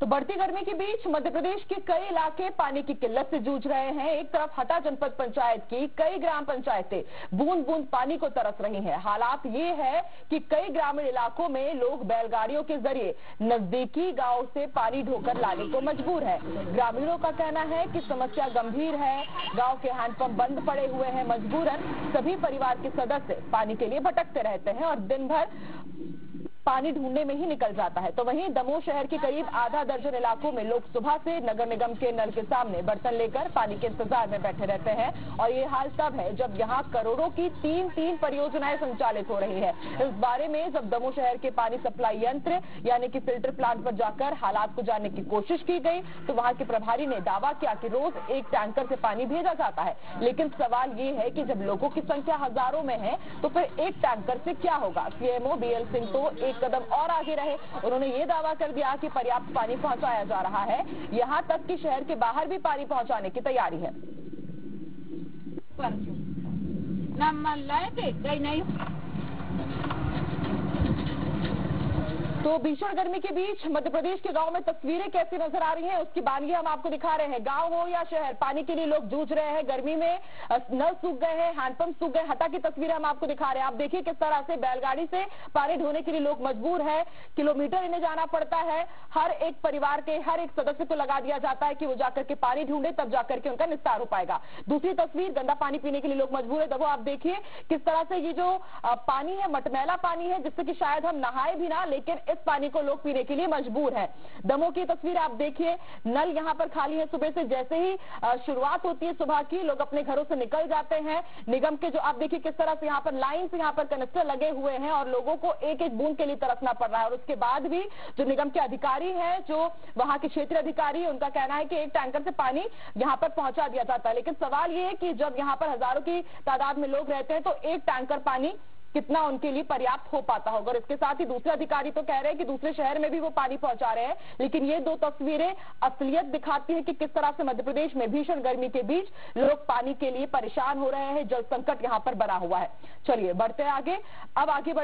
तो बढ़ती गर्मी के बीच मध्य प्रदेश के कई इलाके पानी की किल्लत से जूझ रहे हैं। एक तरफ़ हटा जनपद पंचायत की कई ग्राम पंचायतें बूंद बूंद पानी को तरस रही हैं। हालात ये है कि कई ग्रामीण इलाकों में लोग बैलगाड़ियों के ज़रिए नजदीकी गाँव से पानी ढोकर लाने को मजबूर है। ग्रामीणों का कहना है की समस्या गंभीर है। गाँव के हैंडपंप बंद पड़े हुए हैं, मजबूरन सभी परिवार के सदस्य पानी के लिए भटकते रहते हैं और दिन भर पानी ढूँढने में ही निकल जाता है। तो वहीं दमोह शहर के करीब आधा दर्जन इलाकों में लोग सुबह से नगर निगम के नल के सामने बर्तन लेकर पानी के इंतज़ार में बैठे रहते हैं। और ये हाल तब है जब यहाँ करोड़ों की तीन तीन परियोजनाएँ संचालित हो रही है। इस बारे में जब दमोह शहर के पानी सप्लाई यंत्र, यानी कि फ़िल्टर प्लांट पर जाकर हालात को जानने की कोशिश की गई तो वहाँ के प्रभारी ने दावा किया कि रोज एक टैंकर से पानी भेजा जाता है। लेकिन सवाल ये है कि जब लोगों की संख्या हज़ारों में है तो फिर एक टैंकर से क्या होगा? सीएमओ बीएल सिंह तो एक कदम और आगे रहे उन्होंने ये दावा कर दिया कि पर्याप्त पानी पहुँचाया जा रहा है। यहाँ तक कि शहर के बाहर भी पानी पहुँचाने की तैयारी है। नंबर लाए नहीं। तो भीषण गर्मी के बीच मध्य प्रदेश के गाँव में तस्वीरें कैसी नज़र आ रही हैं, उसकी बानगी हम आपको दिखा रहे हैं। गाँव हो या शहर, पानी के लिए लोग जूझ रहे हैं, गर्मी में नल सूख गए हैं, हैंडपंप सूख गए हटा की तस्वीरें हम आपको दिखा रहे हैं। आप देखिए किस तरह से बैलगाड़ी से पानी ढोने के लिए लोग मजबूर है। किलोमीटर इन्हें जाना पड़ता है। हर एक परिवार के, हर एक सदस्य को लगा दिया जाता है कि वो जाकर के पानी ढूंढे, तब जाकर के उनका निस्तार हो पाएगा। दूसरी तस्वीर, गंदा पानी पीने के लिए लोग मजबूर है। देखो आप देखिए किस तरह से ये जो पानी है, मटमैला पानी है, जिससे कि शायद हम नहाए भी ना, लेकिन इस पानी को लोग पीने के लिए मजबूर है। दमों की तस्वीर आप देखिए, नल यहाँ पर खाली है सुबह से। जैसे ही शुरुआत होती है सुबह की, लोग अपने घरों से निकल जाते हैं। निगम के जो, आप देखिए किस तरह से यहाँ पर लाइन से यहाँ पर कनेक्टर लगे हुए हैं और लोगों को एक एक बूंद के लिए तरसना पड़ रहा है। और उसके बाद भी जो निगम के अधिकारी हैं, जो वहाँ के क्षेत्र अधिकारी, उनका कहना है कि एक टैंकर से पानी यहाँ पर पहुँचा दिया जाता है। लेकिन सवाल ये है कि जब यहाँ पर हज़ारों की तादाद में लोग रहते हैं तो एक टैंकर पानी कितना उनके लिए पर्याप्त हो पाता होगा। और इसके साथ ही दूसरे अधिकारी तो कह रहे हैं कि दूसरे शहर में भी वो पानी पहुँचा रहे हैं। लेकिन ये दो तस्वीरें असलियत दिखाती है कि किस तरह से मध्य प्रदेश में भीषण गर्मी के बीच लोग पानी के लिए परेशान हो रहे हैं। जल संकट यहाँ पर बना हुआ है। चलिए, बढ़ते आगे। अब आगे